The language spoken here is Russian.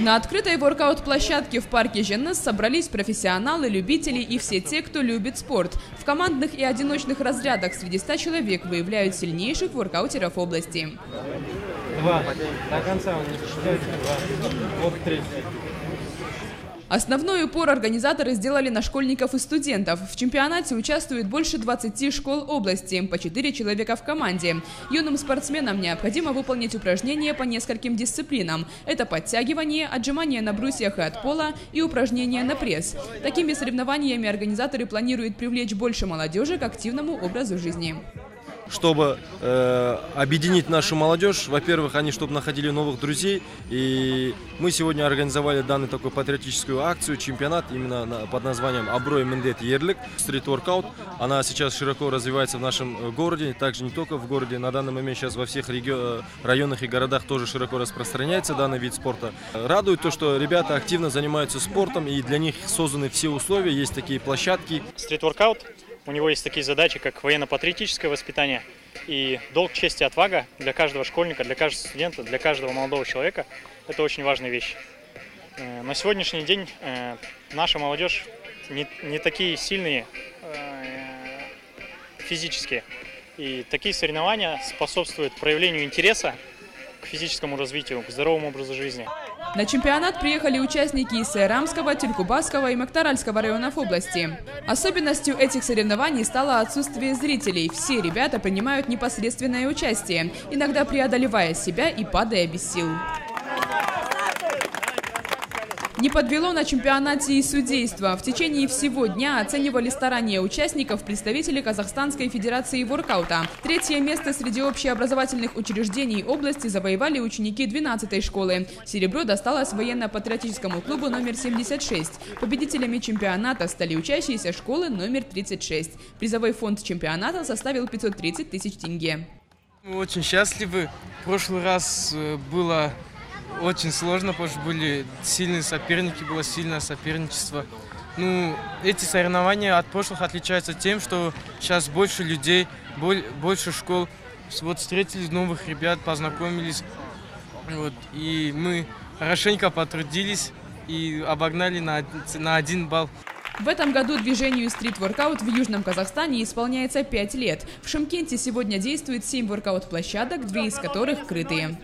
На открытой воркаут-площадке в парке Женнес собрались профессионалы, любители и все те, кто любит спорт. В командных и одиночных разрядах среди 100 человек выявляют сильнейших воркаутеров области. Два. До конца он не считается. Два. Вот три. Основной упор организаторы сделали на школьников и студентов. В чемпионате участвует больше 20 школ области, по 4 человека в команде. Юным спортсменам необходимо выполнить упражнения по нескольким дисциплинам. Это подтягивание, отжимание на брусьях и от пола и упражнения на пресс. Такими соревнованиями организаторы планируют привлечь больше молодежи к активному образу жизни чтобы э, объединить нашу молодежь. Во-первых, они чтобы находили новых друзей. И мы сегодня организовали данную такую патриотическую акцию, чемпионат именно на, под названием «Аброй Мендет Ерлик» стрит-воркаут. Она сейчас широко развивается в нашем э, городе, также не только в городе. На данный момент сейчас во всех реги... Э, районах и городах тоже широко распространяется данный вид спорта. Радует то, что ребята активно занимаются спортом и для них созданы все условия, есть такие площадки. Стрит-воркаут у него есть такие задачи, как военно-патриотическое воспитание и долг чести и отвага для каждого школьника, для каждого студента, для каждого молодого человека. Это очень важная вещь. Э, на сегодняшний день э, наша молодежь не, не такие сильные э, физически. И такие соревнования способствуют проявлению интереса к физическому развитию, к здоровому образу жизни. На чемпионат приехали участники из Сайрамского, Тюлькубасского и Мактаральского районов области. Особенностью этих соревнований стало отсутствие зрителей. Все ребята принимают непосредственное участие, иногда преодолевая себя и падая без сил. Не подвело на чемпионате и судейство. В течение всего дня оценивали старания участников представители Казахстанской Федерации воркаута. Третье место среди общеобразовательных учреждений области завоевали ученики 12-й школы. Серебро досталось военно-патриотическому клубу номер 76. Победителями чемпионата стали учащиеся школы номер 36. Призовой фонд чемпионата составил 530 тысяч тенге. Мы очень счастливы. В прошлый раз э, было очень сложно, потому что были сильные соперники, было сильное соперничество. Ну, эти соревнования от прошлых отличаются тем, что сейчас больше людей, больше школ. Вот встретили новых ребят, познакомились. Вот, и мы хорошенько потрудились и обогнали на, на один балл. В этом году движению стрит-воркаут в Южном Казахстане исполняется 5 лет. В Шимкенте сегодня действует 7 воркаут-площадок, две из которых крытые.